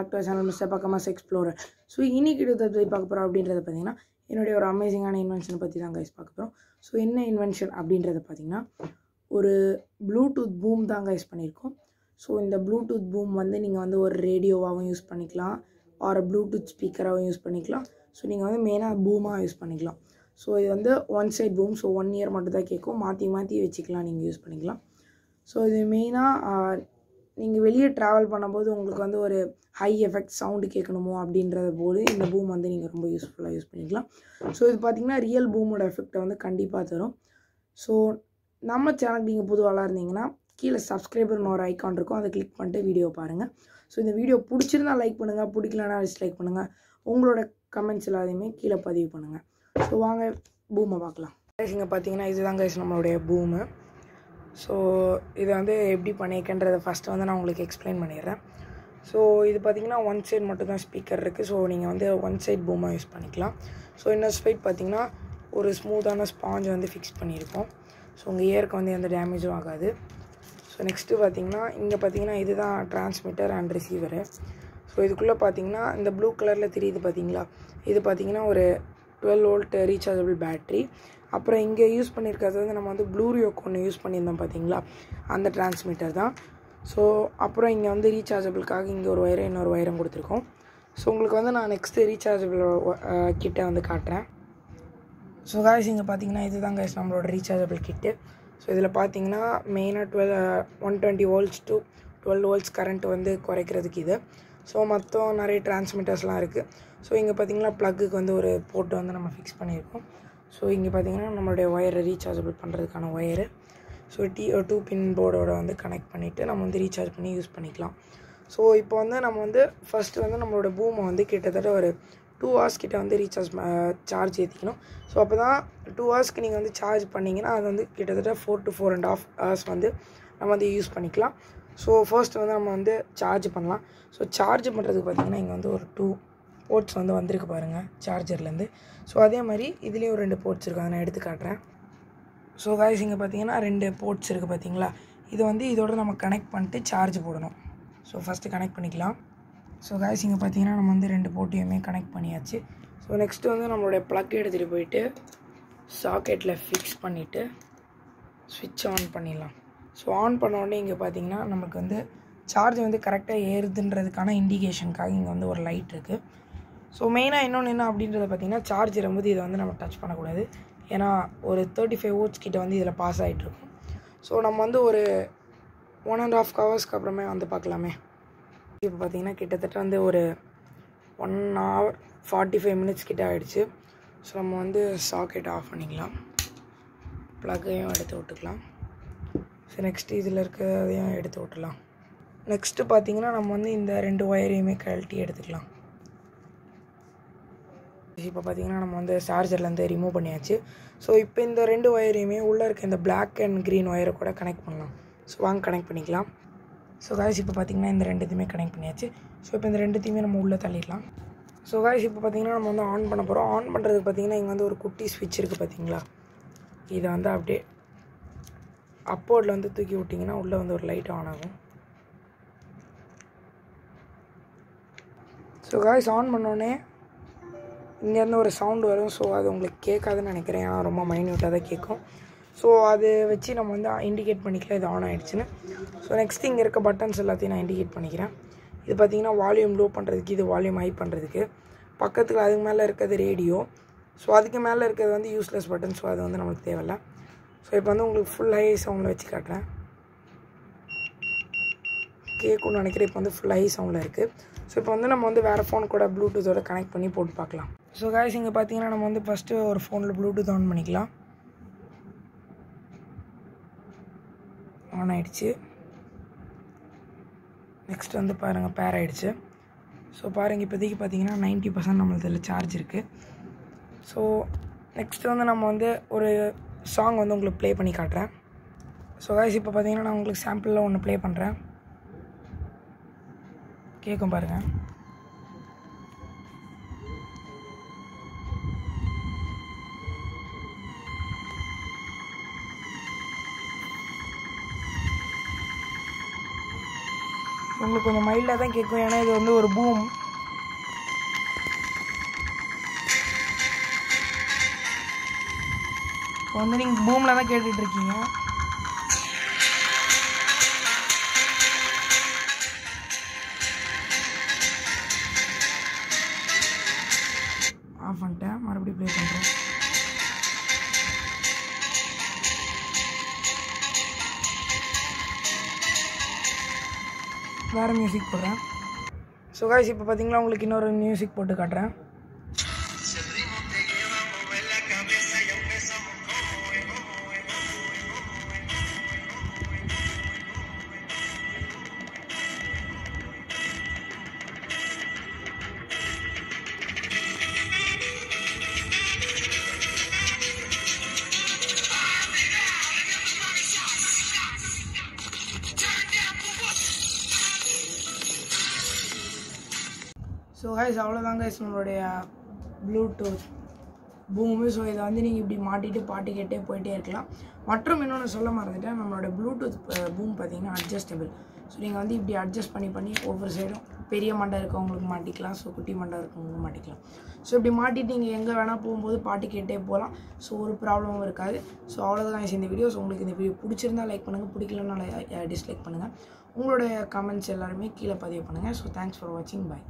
Back to channel mister பக்கமாக explorer so இன்றைக்கி எடுத்து பார்க்க போகிறோம் அப்படின்றத பார்த்தீங்கன்னா என்னுடைய ஒரு அமேசிங்கான இன்வென்ஷனை பற்றி தான் கைஸ் பார்க்க போகிறோம் ஸோ என்ன இன்வென்ஷன் அப்படின்றத பார்த்தீங்கன்னா ஒரு ப்ளூடூத் பூம் தான் கைஸ் பண்ணியிருக்கோம். ஸோ இந்த ப்ளூடூத் பூம் வந்து நீங்கள் வந்து ஒரு ரேடியோவாகவும் யூஸ் பண்ணிக்கலாம். ஆர் ப்ளூடூத் ஸ்பீக்கராகவும் யூஸ் பண்ணிக்கலாம். ஸோ நீங்கள் வந்து மெயினாக பூமாக யூஸ் பண்ணிக்கலாம். ஸோ இது வந்து one side boom so one ear மட்டும் தான் கேட்கும். மாற்றி மாற்றி வச்சுக்கலாம். நீங்கள் யூஸ் பண்ணிக்கலாம். ஸோ இது மெயினாக நீங்கள் வெளியே ட்ராவல் பண்ணும்போது உங்களுக்கு வந்து ஒரு ஹை எஃபெக்ட் சவுண்டு கேட்கணுமோ அப்படின்றத போது இந்த பூம் வந்து நீங்கள் ரொம்ப யூஸ்ஃபுல்லாக யூஸ் பண்ணிக்கலாம். ஸோ இது பார்த்தீங்கன்னா ரியல் பூமோட எஃபெக்டை வந்து கண்டிப்பாக தரும். ஸோ நம்ம சேனல் நீங்கள் புதுவாளாக இருந்தீங்கன்னா கீழே சப்ஸ்கிரைபர்னு ஒரு ஐக்கான் இருக்கும். அதை கிளிக் பண்ணிட்டு வீடியோ பாருங்கள் ஸோ இந்த வீடியோ பிடிச்சிருந்தா லைக் பண்ணுங்கள் பிடிக்கலனா டிஸ்லைக் பண்ணுங்கள் உங்களோட கமெண்ட்ஸ் எல்லாத்தையுமே கீழே பதிவு பண்ணுங்கள் ஸோ வாங்க பூமை பார்க்கலாம். இங்கே பார்த்தீங்கன்னா இதுதான் கைஸ் நம்மளுடைய பூமு ஸோ இதை வந்து எப்படி பண்ணியிருக்கேன்றதை ஃபஸ்ட்டு வந்து நான் உங்களுக்கு எக்ஸ்பிளைன் பண்ணிடுறேன். ஸோ இது பார்த்தீங்கன்னா ஒன் சைட் மட்டும் தான் ஸ்பீக்கர் இருக்குது ஸோ நீங்கள் வந்து ஒன் சைட் பூமாக யூஸ் பண்ணிக்கலாம். ஸோ இன்னொரு சைட் பார்த்தீங்கன்னா ஒரு ஸ்மூத்தான ஸ்பாஞ்ச் வந்து ஃபிக்ஸ் பண்ணியிருக்கோம் ஸோ உங்கள் இயருக்கு வந்து எந்த டேமேஜும் ஆகாது. ஸோ நெக்ஸ்ட்டு பார்த்தீங்கன்னா இங்கே பார்த்தீங்கன்னா இதுதான் டிரான்ஸ்மிட்டர் அண்ட் ரிசீவரு ஸோ இதுக்குள்ளே பார்த்தீங்கன்னா இந்த ப்ளூ கலரில் தெரியுது பார்த்தீங்களா இது பார்த்தீங்கன்னா ஒரு டுவெல் வோல்ட் ரீசார்ஜபிள் பேட்ரி அப்புறம் இங்கே யூஸ் பண்ணியிருக்கிறது வந்து நம்ம வந்து ப்ளூரியோக்கு ஒன்று யூஸ் பண்ணியிருந்தோம் பார்த்தீங்களா அந்த டிரான்ஸ்மீட்டர் தான். ஸோ அப்புறம் இங்கே வந்து ரீசார்ஜபிளுக்காக இங்கே ஒரு ஒயரும் இன்னொரு ஒயரும் கொடுத்துருக்கோம். ஸோ உங்களுக்கு வந்து நான் நெக்ஸ்ட்டு ரீசார்ஜபிள் கிட்டை வந்து காட்டுறேன். ஸோ காய்ஸ் இங்கே பார்த்தீங்கன்னா இதுதான் காய்ஸ் நம்மளோட ரீசார்ஜபிள் கிட்டு ஸோ இதில் பார்த்தீங்கன்னா மெயினாக twelve one twenty volts to twelve volts current வந்து குறைக்கிறதுக்கு இது. ஸோ மொத்தம் நிறைய டிரான்ஸ்மிட்டர்ஸ்லாம் இருக்குது ஸோ இங்கே பார்த்தீங்கன்னா ப்ளக்குக்கு வந்து ஒரு போட்டு வந்து நம்ம ஃபிக்ஸ் பண்ணியிருக்கோம். ஸோ இங்கே பார்த்தீங்கன்னா நம்மளுடைய ஒயரை ரீசார்ஜபிள் பண்ணுறதுக்கான wire so the two pin போர்டோட வந்து கனெக்ட் பண்ணிவிட்டு நம்ம வந்து ரீசார்ஜ் பண்ணி யூஸ் பண்ணிக்கலாம். ஸோ இப்போ வந்து நம்ம வந்து ஃபஸ்ட்டு வந்து நம்மளோட பூமை வந்து கிட்டத்தட்ட ஒரு டூ ஹவர்ஸ் கிட்டே வந்து ரீசார்ஜ் சார்ஜ் ஏற்றிக்கணும் ஸோ அப்போ தான் டூ ஹவர்ஸ்க்கு நீங்கள் வந்து சார்ஜ் பண்ணிங்கன்னா அது வந்து கிட்டத்தட்ட four to four and half hours வந்து நம்ம வந்து யூஸ் பண்ணிக்கலாம். ஸோ ஃபர்ஸ்ட் வந்து நம்ம வந்து சார்ஜ் பண்ணலாம். ஸோ சார்ஜ் பண்ணுறதுக்கு பார்த்திங்கன்னா இங்கே வந்து ஒரு டூ போர்ட்ஸ் வந்து வந்திருக்கு பாருங்கள் சார்ஜர்லேருந்து ஸோ அதே மாதிரி இதுலேயும் ஒரு ரெண்டு போர்ட்ஸ் இருக்குது அதை நான் எடுத்து காட்டுறேன். ஸோ காய்ஸ் இங்கே பார்த்தீங்கன்னா ரெண்டு போர்ட்ஸ் இருக்குது பார்த்தீங்களா இது வந்து இதோட நம்ம கனெக்ட் பண்ணிட்டு சார்ஜ் போடணும். ஸோ ஃபஸ்ட்டு கனெக்ட் பண்ணிக்கலாம். ஸோ காய்ஸ் இங்கே பார்த்தீங்கன்னா நம்ம வந்து ரெண்டு போர்ட்டையுமே கனெக்ட் பண்ணியாச்சு. ஸோ நெக்ஸ்ட்டு வந்து நம்மளுடைய ப்ளக் எடுத்துகிட்டு போயிட்டு சாக்கெட்டில் ஃபிக்ஸ் பண்ணிவிட்டு ஸ்விட்ச் ஆன் பண்ணிடலாம். ஸோ ஆன் பண்ண உடனே இங்கே பார்த்தீங்கன்னா நமக்கு வந்து சார்ஜ் வந்து கரெக்டாக ஏறுதுன்றதுக்கான இண்டிகேஷனுக்காக இங்கே வந்து ஒரு லைட் இருக்குது ஸோ மெயினாக இன்னொன்று என்ன அப்படின்றத பார்த்தீங்கன்னா சார்ஜ் வரும்போது இதை வந்து நம்ம டச் பண்ணக்கூடாது. ஏன்னா ஒரு தேர்ட்டி ஃபைவ் ஓட்ஸ் கிட்ட வந்து இதில் பாஸ் ஆகிட்ருக்கும் ஸோ நம்ம வந்து ஒரு ஒன் அண்ட் ஆஃப் ஹவர்ஸ்க்கு அப்புறமே வந்து பார்க்கலாமே. இப்போ பார்த்தீங்கன்னா கிட்டத்தட்ட வந்து ஒரு one hour forty five minutes கிட்ட ஆகிடுச்சு ஸோ நம்ம வந்து சாக்கெட் ஆஃப் பண்ணிக்கலாம். ப்ளக்கையும் எடுத்து விட்டுக்கலாம். ஸோ நெக்ஸ்ட்டு இதில் இருக்கிறதையும் எடுத்து விட்டுலாம். நெக்ஸ்ட்டு பார்த்தீங்கன்னா நம்ம வந்து இந்த ரெண்டு ஒயரையுமே கழட்டி எடுத்துக்கலாம். இப்போ பார்த்திங்கன்னா நம்ம வந்து சார்ஜர்லேருந்து ரிமூவ் பண்ணியாச்சு. ஸோ இப்போ இந்த ரெண்டு ஒயரையுமே உள்ளே இருக்க இந்த பிளாக் அண்ட் க்ரீன் ஒயரை கூட கனெக்ட் பண்ணலாம். ஸோ வாங்க கனெக்ட் பண்ணிக்கலாம். ஸோ காய்ஸ் இப்போ பார்த்திங்கன்னா இந்த ரெண்டுத்தையுமே கனெக்ட் பண்ணியாச்சு. ஸோ இப்போ இந்த ரெண்டுத்தையுமே நம்ம உள்ளே தள்ளிடலாம். ஸோ காய்ஸ் இப்போ பார்த்தீங்கன்னா நம்ம வந்து ஆன் பண்ண போகிறோம் ஆன் பண்ணுறதுக்கு பார்த்திங்கன்னா இங்கே வந்து ஒரு குட்டி ஸ்விட்ச் இருக்குது பார்த்தீங்களா? இதை வந்து அப்படியே அப்போர்டில் வந்து தூக்கி விட்டிங்கன்னா உள்ளே வந்து ஒரு லைட் ஆன் ஆகும். ஸோ காய்ஸ் ஆன் பண்ணோடனே இங்கேருந்து ஒரு சவுண்டு வரும் ஸோ அது உங்களுக்கு கேட்காதுன்னு நினைக்கிறேன். ஏன்னா ரொம்ப மைன்யூட்டாக தான் கேட்கும். ஸோ அது வச்சு நம்ம வந்து இண்டிகேட் பண்ணிக்கலாம் இது ஆன் ஆகிடுச்சுன்னு ஸோ நெக்ஸ்ட் இங்கே இருக்க பட்டன்ஸ் எல்லாத்தையும் நான் இண்டிகேட் பண்ணிக்கிறேன். இது பார்த்திங்கன்னா வால்யூம் லோ பண்ணுறதுக்கு இது வால்யூம் ஹை பண்ணுறதுக்கு பக்கத்தில் அதுக்கு மேலே இருக்கிறது ரேடியோ ஸோ அதுக்கு மேலே இருக்கிறது வந்து யூஸ்லெஸ் பட்டன் ஸோ அது வந்து நமக்கு தேவையில்ல. ஸோ இப்போ வந்து உங்களுக்கு ஃபுல் ஹை சவுண்டில் வச்சு காட்டுறேன். கேட்கும்னு நினைக்கிறேன். இப்போ வந்து ஃபுல் ஹை சவுண்டில் இருக்குது ஸோ இப்போ வந்து நம்ம வந்து வேறு ஃபோன் கூட ப்ளூடூத்தோட கனெக்ட் பண்ணி போட்டு பார்க்கலாம். ஸோ காய்ஸ் இங்கே பார்த்தீங்கன்னா நம்ம வந்து ஃபஸ்ட்டு ஒரு ஃபோனில் ப்ளூடூத் ஆன் பண்ணிக்கலாம். ஆன் ஆகிடுச்சு நெக்ஸ்ட் வந்து பாருங்கள் பேர் ஆகிடுச்சு ஸோ பாருங்கள் இப்போதைக்கு பார்த்தீங்கன்னா நைன்ட்டி பர்சன்ட் நம்மளுக்கு இதில் சார்ஜ் இருக்குது ஸோ நெக்ஸ்ட் வந்து நம்ம வந்து ஒரு சாங் வந்து உங்களுக்கு ப்ளே பண்ணி காட்டுறேன். ஸோ காய்ஸ் இப்போ பார்த்தீங்கன்னா நான் உங்களுக்கு சாம்பிளில் ஒன்று ப்ளே பண்ணுறேன் கேட்கும் பாருங்கள் உங்களுக்கு கொஞ்சம் மைல்டாக தான் கேட்கும் ஏன்னா இது வந்து ஒரு பூம் இப்போ வந்து நீங்கள் பூமில் தான் கேட்டுட்ருக்கீங்க ஆஃப் பண்ணிட்டேன். மறுபடியும் ப்ளே பண்ணுறேன் வேறு மியூசிக் போடுறேன். ஸோ காய்ஸ் இப்போ பார்த்தீங்கன்னா உங்களுக்கு இன்னொரு மியூசிக் போட்டு காட்டுறேன். ஸோ கைஸ் அவ்வளோதான் கைஸ் நம்மளுடைய ப்ளூடூத் பூமு. ஸோ இதை வந்து நீங்கள் இப்படி மாட்டிட்டு பாட்டு கேட்டே போயிட்டே இருக்கலாம். மற்றும் இன்னொன்று சொல்ல மறந்துட்டேன். நம்மளோட ப்ளூடூத் பூம் பார்த்தீங்கன்னா அட்ஜஸ்டபிள் ஸோ நீங்கள் வந்து இப்படி அட்ஜஸ்ட் பண்ணி பண்ணி ஒவ்வொரு சைடும் பெரிய மண்டை இருக்கவங்களுக்கு மாட்டிக்கலாம். ஸோ குட்டி மண்டை இருக்கவங்களுக்கு மாட்டிக்கலாம். ஸோ இப்படி மாட்டிட்டு நீங்கள் எங்கே வேணால் போகும்போது பாட்டு கேட்டே போகலாம். ஸோ ஒரு ப்ராப்ளமும் இருக்காது. ஸோ அவ்வளோதான் guys. இந்த வீடியோஸ் உங்களுக்கு இந்த வீடியோ பிடிச்சிருந்தா லைக் பண்ணுங்கள் பிடிக்கலன்னா டிஸ்லைக் பண்ணுங்கள் உங்களுடைய கமெண்ட்ஸ் எல்லாருமே கீழே பதிவு பண்ணுங்கள் ஸோ தேங்க்ஸ் ஃபார் வாட்சிங் பை